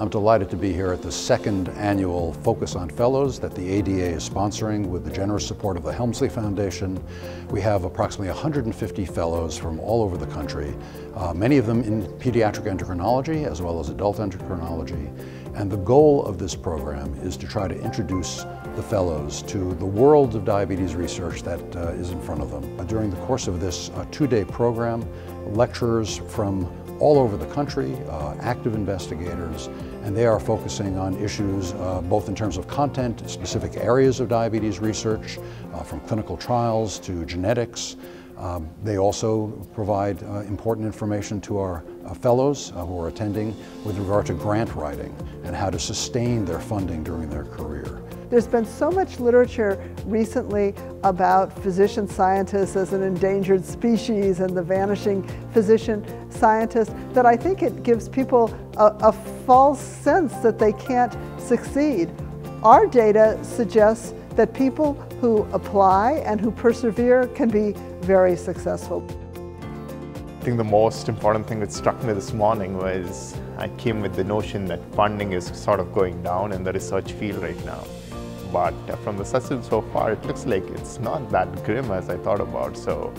I'm delighted to be here at the second annual Focus on Fellows that the ADA is sponsoring with the generous support of the Helmsley Foundation. We have approximately 150 fellows from all over the country, uh, many of them in pediatric endocrinology as well as adult endocrinology. And the goal of this program is to try to introduce the fellows to the world of diabetes research that uh, is in front of them. During the course of this uh, two-day program, lecturers from all over the country, uh, active investigators, and they are focusing on issues uh, both in terms of content, specific areas of diabetes research, uh, from clinical trials to genetics. Um, they also provide uh, important information to our uh, fellows uh, who are attending with regard to grant writing and how to sustain their funding during their career. There's been so much literature recently about physician scientists as an endangered species and the vanishing physician scientist that I think it gives people a, a false sense that they can't succeed. Our data suggests that people who apply and who persevere can be very successful. I think the most important thing that struck me this morning was I came with the notion that funding is sort of going down in the research field right now but from the session so far, it looks like it's not that grim as I thought about, so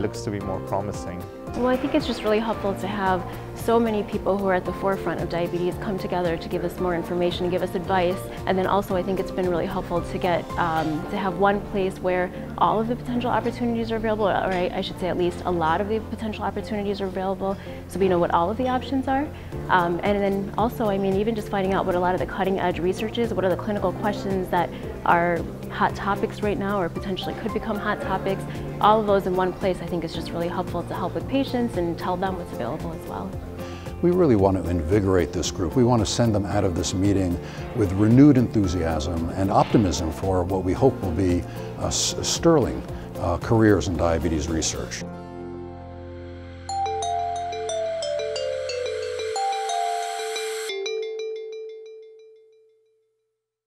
looks to be more promising. Well, I think it's just really helpful to have so many people who are at the forefront of diabetes come together to give us more information, give us advice, and then also I think it's been really helpful to get um, to have one place where all of the potential opportunities are available, or I, I, should say at least a lot of the potential opportunities are available, so we know what all of the options are. Um, and then also, I mean, even just finding out what a lot of the cutting edge research is, what are the clinical questions that are hot topics right now or potentially could become hot topics, all of those in one place I think is just really helpful to help with patients and tell them what's available as well. We really want to invigorate this group. We want to send them out of this meeting with renewed enthusiasm and optimism for what we hope will be sterling uh, careers in diabetes research.